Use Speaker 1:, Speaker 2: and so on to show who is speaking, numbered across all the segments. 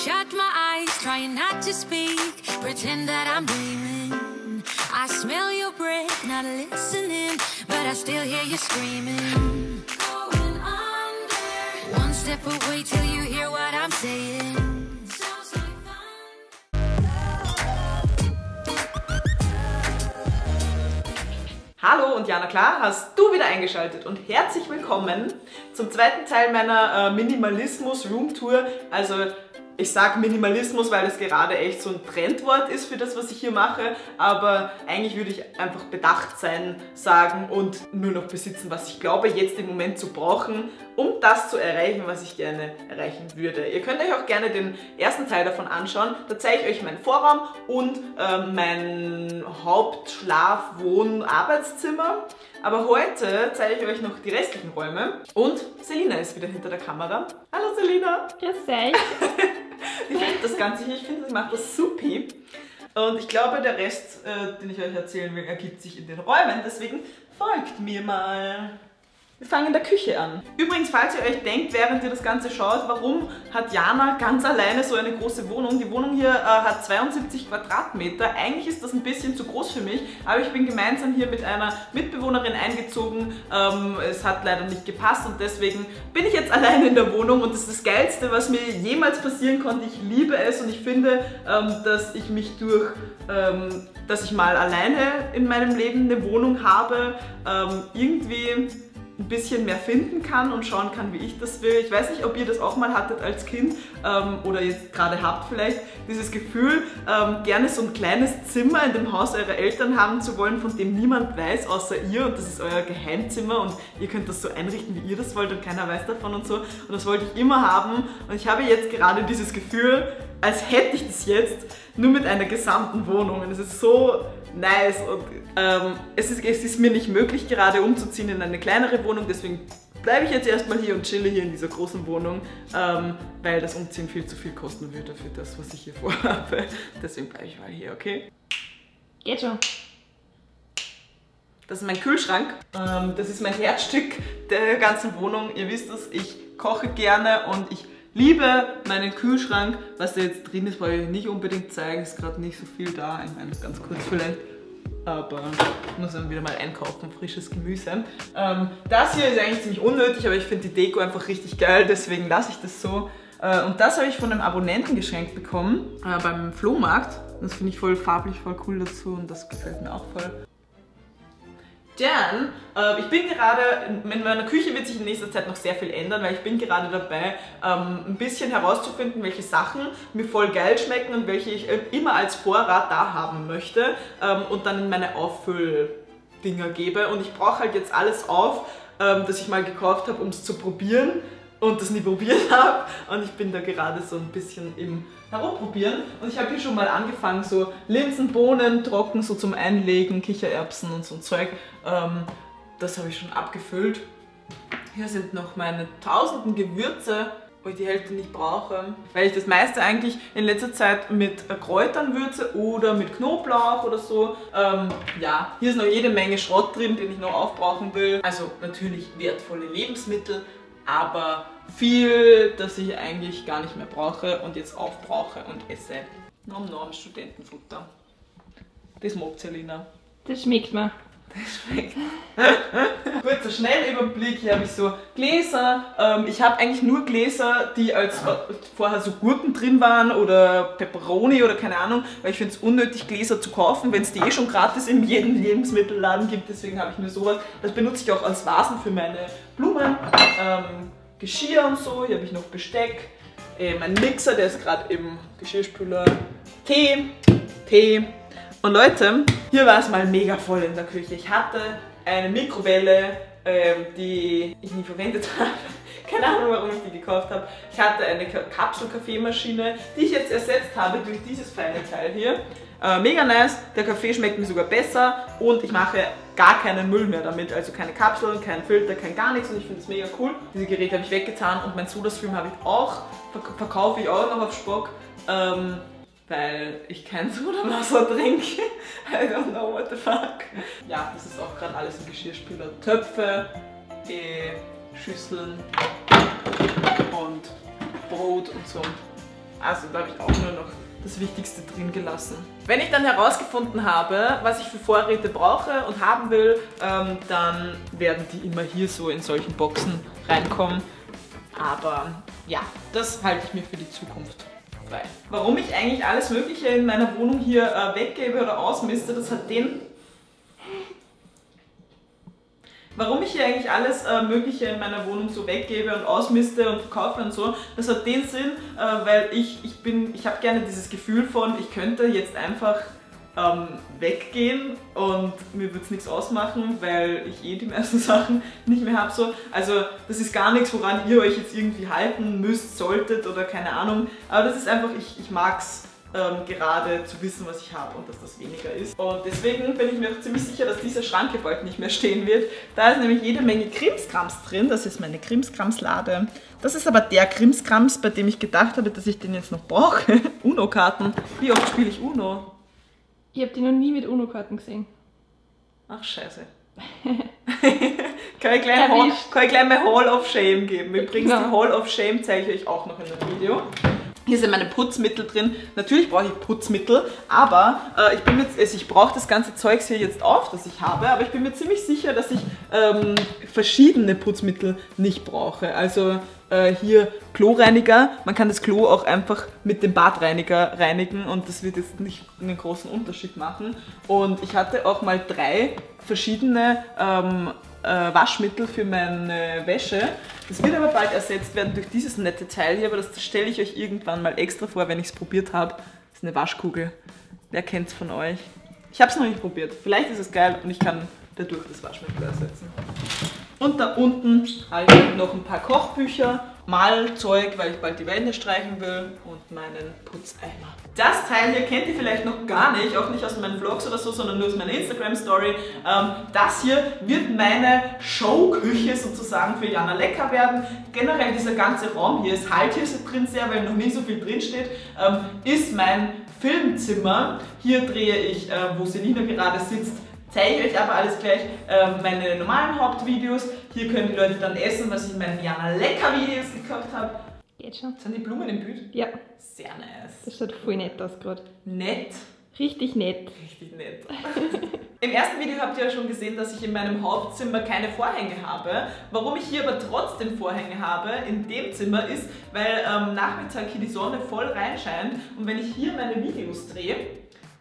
Speaker 1: shut my eyes, trying not to speak, pretend that I'm dreaming. I smell your breath, not listening, but I still hear you screaming. Going under. One step away till you hear what I'm saying.
Speaker 2: Hallo und Jana klar, hast du wieder eingeschaltet und herzlich willkommen zum zweiten Teil meiner äh, Minimalismus Room Tour. Also ich sage Minimalismus, weil es gerade echt so ein Trendwort ist für das, was ich hier mache, aber eigentlich würde ich einfach bedacht sein sagen und nur noch besitzen, was ich glaube, jetzt im Moment zu brauchen, um das zu erreichen, was ich gerne erreichen würde. Ihr könnt euch auch gerne den ersten Teil davon anschauen. Da zeige ich euch meinen Vorraum und äh, mein Hauptschlaf-, Wohn-, Arbeitszimmer. Aber heute zeige ich euch noch die restlichen Räume. Und Selina ist wieder hinter der Kamera. Hallo Selina!
Speaker 3: Grüß euch.
Speaker 2: Ich finde das Ganze hier, ich finde, sie macht das supi. Und ich glaube, der Rest, äh, den ich euch erzählen will, ergibt sich in den Räumen. Deswegen folgt mir mal. Wir fangen in der Küche an. Übrigens, falls ihr euch denkt, während ihr das Ganze schaut, warum hat Jana ganz alleine so eine große Wohnung? Die Wohnung hier äh, hat 72 Quadratmeter. Eigentlich ist das ein bisschen zu groß für mich, aber ich bin gemeinsam hier mit einer Mitbewohnerin eingezogen. Ähm, es hat leider nicht gepasst und deswegen bin ich jetzt alleine in der Wohnung und das ist das Geilste, was mir jemals passieren konnte. Ich liebe es und ich finde, ähm, dass ich mich durch, ähm, dass ich mal alleine in meinem Leben eine Wohnung habe, ähm, irgendwie ein bisschen mehr finden kann und schauen kann, wie ich das will. Ich weiß nicht, ob ihr das auch mal hattet als Kind ähm, oder jetzt gerade habt vielleicht, dieses Gefühl, ähm, gerne so ein kleines Zimmer in dem Haus eurer Eltern haben zu wollen, von dem niemand weiß, außer ihr. Und das ist euer Geheimzimmer und ihr könnt das so einrichten, wie ihr das wollt und keiner weiß davon und so. Und das wollte ich immer haben. Und ich habe jetzt gerade dieses Gefühl, als hätte ich das jetzt, nur mit einer gesamten Wohnung und es ist so nice und ähm, es, ist, es ist mir nicht möglich gerade umzuziehen in eine kleinere Wohnung, deswegen bleibe ich jetzt erstmal hier und chille hier in dieser großen Wohnung, ähm, weil das Umziehen viel zu viel kosten würde für das, was ich hier vorhabe. Deswegen bleibe ich mal hier, okay?
Speaker 3: Geht schon.
Speaker 2: Das ist mein Kühlschrank. Ähm, das ist mein Herzstück der ganzen Wohnung. Ihr wisst es, ich koche gerne und ich liebe meinen Kühlschrank. Was da jetzt drin ist, wollte ich nicht unbedingt zeigen. Ist gerade nicht so viel da. Ich meine, ganz kurz vielleicht. Aber ich muss dann wieder mal einkaufen, frisches Gemüse. Ähm, das hier ist eigentlich ziemlich unnötig, aber ich finde die Deko einfach richtig geil, deswegen lasse ich das so. Äh, und das habe ich von einem Abonnenten geschenkt bekommen, äh, beim Flohmarkt. Das finde ich voll farblich, voll cool dazu und das gefällt mir auch voll. Dann, äh, ich bin gerade, in meiner Küche wird sich in nächster Zeit noch sehr viel ändern, weil ich bin gerade dabei, ähm, ein bisschen herauszufinden, welche Sachen mir voll geil schmecken und welche ich äh, immer als Vorrat da haben möchte ähm, und dann in meine Auffülldinger gebe. Und ich brauche halt jetzt alles auf, ähm, das ich mal gekauft habe, um es zu probieren und das nie probiert habe. Und ich bin da gerade so ein bisschen im Herumprobieren. Und ich habe hier schon mal angefangen, so Linsen, Bohnen trocken, so zum Einlegen, Kichererbsen und so ein Zeug. Ähm, das habe ich schon abgefüllt. Hier sind noch meine tausenden Gewürze, wo ich die Hälfte nicht brauche. Weil ich das meiste eigentlich in letzter Zeit mit Kräutern würze oder mit Knoblauch oder so. Ähm, ja, hier ist noch jede Menge Schrott drin, den ich noch aufbrauchen will. Also natürlich wertvolle Lebensmittel, aber viel, das ich eigentlich gar nicht mehr brauche und jetzt aufbrauche und esse. Nom nom, Studentenfutter. Das mag Selina.
Speaker 3: Das schmeckt mir.
Speaker 2: Schmeckt. Kurzer Schnellüberblick, hier habe ich so Gläser. Ähm, ich habe eigentlich nur Gläser, die als äh, vorher so Gurken drin waren oder Peperoni oder keine Ahnung, weil ich finde es unnötig, Gläser zu kaufen, wenn es die eh schon gratis in jedem Lebensmittelladen gibt. Deswegen habe ich nur sowas. Das benutze ich auch als Vasen für meine Blumen. Ähm, Geschirr und so. Hier habe ich noch Besteck. Äh, mein Mixer, der ist gerade im Geschirrspüler. Tee, Tee. Und Leute, hier war es mal mega voll in der Küche. Ich hatte eine Mikrowelle, ähm, die ich nie verwendet habe. Keine Ahnung, warum ich die gekauft habe. Ich hatte eine Ka- Kapsel-Kaffeemaschine, die ich jetzt ersetzt habe durch dieses feine Teil hier. Äh, mega nice, der Kaffee schmeckt mir sogar besser und ich mache gar keinen Müll mehr damit. Also keine Kapseln, kein Filter, kein gar nichts und ich finde es mega cool. Diese Geräte habe ich weggetan und mein Soda-Stream habe ich auch, verk verkaufe ich auch noch auf Spock. Ähm, weil ich kein Sodawasser trinke. I don't know what the fuck. Ja, das ist auch gerade alles im Geschirrspüler. Töpfe, eh, Schüsseln und Brot und so. Also da habe ich auch nur noch das Wichtigste drin gelassen. Wenn ich dann herausgefunden habe, was ich für Vorräte brauche und haben will, ähm, dann werden die immer hier so in solchen Boxen reinkommen. Aber ja, das halte ich mir für die Zukunft frei. Warum ich eigentlich alles Mögliche in meiner Wohnung hier äh, weggebe oder ausmiste, das hat den Warum ich hier eigentlich alles äh, Mögliche in meiner Wohnung so weggebe und ausmiste und verkaufe und so, das hat den Sinn, äh, weil ich, ich bin, ich habe gerne dieses Gefühl von, ich könnte jetzt einfach ähm, weggehen und mir wird es nichts ausmachen, weil ich eh die meisten Sachen nicht mehr habe. So. Also das ist gar nichts, woran ihr euch jetzt irgendwie halten müsst, solltet oder keine Ahnung. Aber das ist einfach, ich, ich mag es ähm, gerade zu wissen, was ich habe und dass das weniger ist. Und deswegen bin ich mir auch ziemlich sicher, dass dieser Schrank hier bald nicht mehr stehen wird. Da ist nämlich jede Menge Krimskrams drin. Das ist meine Krimskramslade. Das ist aber der Krimskrams, bei dem ich gedacht habe, dass ich den jetzt noch brauche. Uno-Karten. Wie oft spiele ich Uno?
Speaker 3: Ich habe die noch nie mit UNO-Karten gesehen.
Speaker 2: Ach, scheiße. kann, ich gleich Hall, kann ich gleich mal Hall of Shame geben. Übrigens, ja. die Hall of Shame zeige ich euch auch noch in dem Video. Hier sind meine Putzmittel drin. Natürlich brauche ich Putzmittel, aber äh, ich also ich brauche das ganze Zeugs hier jetzt auf, das ich habe, aber ich bin mir ziemlich sicher, dass ich ähm, verschiedene Putzmittel nicht brauche. Also äh, hier Kloreiniger, man kann das Klo auch einfach mit dem Badreiniger reinigen und das wird jetzt nicht einen großen Unterschied machen. Und ich hatte auch mal drei verschiedene ähm, äh, Waschmittel für meine Wäsche. Das wird aber bald ersetzt werden durch dieses nette Teil hier, aber das stelle ich euch irgendwann mal extra vor, wenn ich es probiert habe. Das ist eine Waschkugel. Wer kennt es von euch? Ich habe es noch nicht probiert. Vielleicht ist es geil und ich kann dadurch das Waschmittel ersetzen. Und da unten halt noch ein paar Kochbücher, Malzeug, weil ich bald die Wände streichen will und meinen Putzeimer. Das Teil hier kennt ihr vielleicht noch gar nicht, auch nicht aus meinen Vlogs oder so, sondern nur aus meiner Instagram-Story. Ähm, das hier wird meine Showküche sozusagen für Jana Lecker werden. Generell dieser ganze Raum hier, es halt hier drin sehr, weil noch nie so viel drin steht, ähm, ist mein Filmzimmer. Hier drehe ich, äh, wo Selina gerade sitzt, zeige ich euch aber alles gleich äh, meine normalen Hauptvideos. Hier können die Leute dann essen, was ich in meinen Jana Lecker Videos gekocht habe.
Speaker 3: Geht schon.
Speaker 2: Sind die Blumen im Bild?
Speaker 3: Ja.
Speaker 2: Sehr nice.
Speaker 3: Das schaut voll nett aus gerade.
Speaker 2: Nett?
Speaker 3: Richtig nett.
Speaker 2: Richtig nett. Im ersten Video habt ihr ja schon gesehen, dass ich in meinem Hauptzimmer keine Vorhänge habe. Warum ich hier aber trotzdem Vorhänge habe in dem Zimmer ist, weil am ähm, Nachmittag hier die Sonne voll reinscheint und wenn ich hier meine Videos drehe,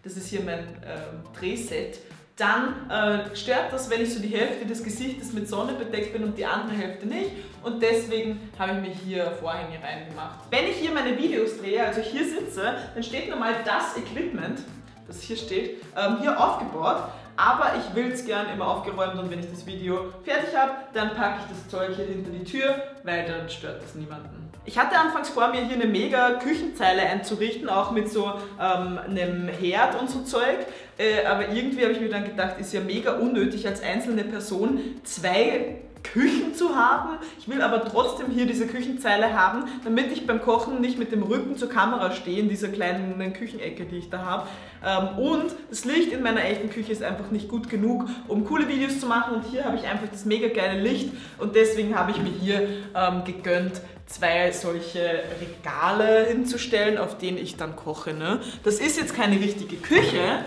Speaker 2: das ist hier mein ähm, Drehset, dann äh, stört das, wenn ich so die Hälfte des Gesichtes mit Sonne bedeckt bin und die andere Hälfte nicht. Und deswegen habe ich mir hier Vorhänge reingemacht. Wenn ich hier meine Videos drehe, also hier sitze, dann steht normal das Equipment, das hier steht, ähm, hier aufgebaut. Aber ich will es gern immer aufgeräumt und wenn ich das Video fertig habe, dann packe ich das Zeug hier hinter die Tür, weil dann stört das niemanden. Ich hatte anfangs vor, mir hier eine mega Küchenzeile einzurichten, auch mit so ähm, einem Herd und so Zeug. Äh, aber irgendwie habe ich mir dann gedacht, ist ja mega unnötig als einzelne Person zwei Küchen zu haben. Ich will aber trotzdem hier diese Küchenzeile haben, damit ich beim Kochen nicht mit dem Rücken zur Kamera stehe, in dieser kleinen Küchenecke, die ich da habe. Ähm, und das Licht in meiner echten Küche ist einfach nicht gut genug, um coole Videos zu machen. Und hier habe ich einfach das mega geile Licht und deswegen habe ich mir hier ähm, gegönnt, zwei solche Regale hinzustellen, auf denen ich dann koche. Ne? Das ist jetzt keine richtige Küche,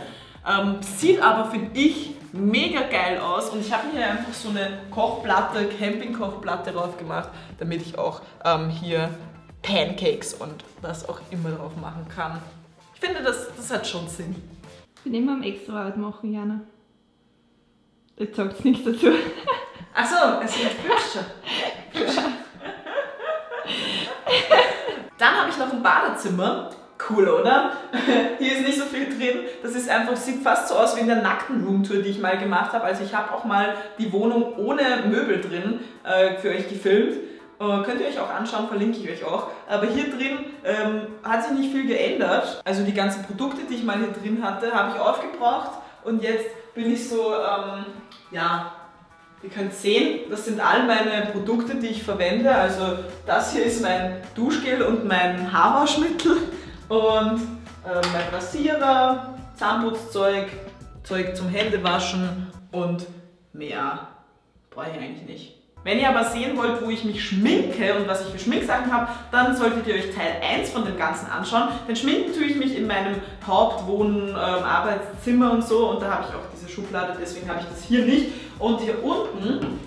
Speaker 2: ähm, sieht aber, finde ich, mega geil aus und ich habe mir hier einfach so eine Kochplatte, Campingkochplatte drauf gemacht, damit ich auch ähm, hier Pancakes und was auch immer drauf machen kann. Ich finde, das, das hat schon Sinn.
Speaker 3: Ich bin immer am Extraarbeit machen, Jana. Jetzt sagt nichts dazu.
Speaker 2: Achso, es sind Büsche. Dann habe ich noch ein Badezimmer Cool, oder? Hier ist nicht so viel drin. Das ist einfach, sieht fast so aus wie in der nackten Roomtour, die ich mal gemacht habe. Also ich habe auch mal die Wohnung ohne Möbel drin äh, für euch gefilmt. Äh, könnt ihr euch auch anschauen, verlinke ich euch auch. Aber hier drin ähm, hat sich nicht viel geändert. Also die ganzen Produkte, die ich mal hier drin hatte, habe ich aufgebraucht. Und jetzt bin ich so, ähm, ja, Ihr könnt sehen, das sind all meine Produkte, die ich verwende. Also das hier ist mein Duschgel und mein Haarwaschmittel und äh, mein Rasierer, Zahnputzzeug, Zeug zum Händewaschen und mehr brauche ich eigentlich nicht. Wenn ihr aber sehen wollt, wo ich mich schminke und was ich für Schminksachen habe, dann solltet ihr euch Teil 1 von dem Ganzen anschauen. Denn schminken tue ich mich in meinem Hauptwohn-Arbeitszimmer ähm, und so und da habe ich auch diese Schublade, deswegen habe ich das hier nicht. Und hier unten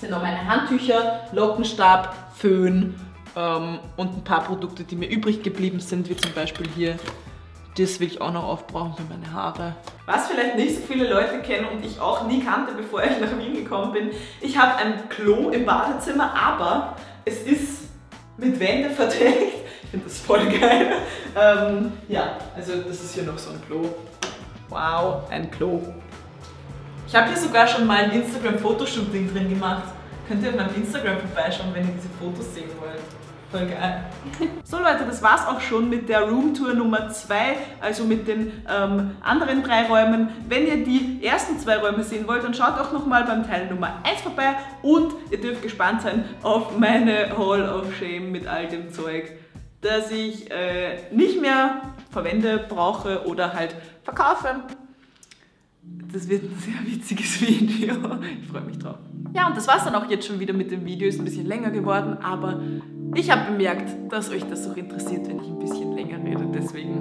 Speaker 2: sind noch meine Handtücher, Lockenstab, Föhn und ein paar Produkte, die mir übrig geblieben sind, wie zum Beispiel hier das will ich auch noch aufbrauchen für meine Haare. Was vielleicht nicht so viele Leute kennen und ich auch nie kannte, bevor ich nach Wien gekommen bin. Ich habe ein Klo im Badezimmer, aber es ist mit Wände verdeckt. Ich finde das voll geil. Ähm, ja, also das ist hier noch so ein Klo. Wow, ein Klo. Ich habe hier sogar schon mal ein Instagram-Fotoshooting drin gemacht. Könnt ihr auf meinem Instagram vorbeischauen, wenn ihr diese Fotos sehen wollt. Voll geil. So Leute, das war's auch schon mit der Roomtour Nummer 2, also mit den ähm, anderen drei Räumen. Wenn ihr die ersten zwei Räume sehen wollt, dann schaut auch nochmal beim Teil Nummer 1 vorbei und ihr dürft gespannt sein auf meine Hall of Shame mit all dem Zeug, das ich äh, nicht mehr verwende, brauche oder halt verkaufe. Das wird ein sehr witziges Video. Ich freue mich drauf. Ja, und das war's dann auch jetzt schon wieder mit dem Video. Ist ein bisschen länger geworden, aber ich habe bemerkt, dass euch das auch interessiert, wenn ich ein bisschen länger rede. Deswegen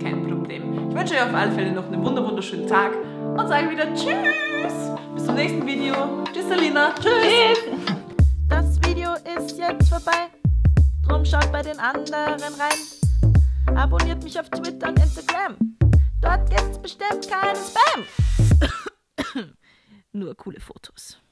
Speaker 2: kein Problem. Ich wünsche euch auf alle Fälle noch einen wunderschönen Tag und sage wieder Tschüss. Bis zum nächsten Video. Tschüss, Alina. Tschüss.
Speaker 4: Das Video ist jetzt vorbei. Drum schaut bei den anderen rein. Abonniert mich auf Twitter und Instagram. Dort gibt's bestimmt keinen Spam. Nur coole Fotos.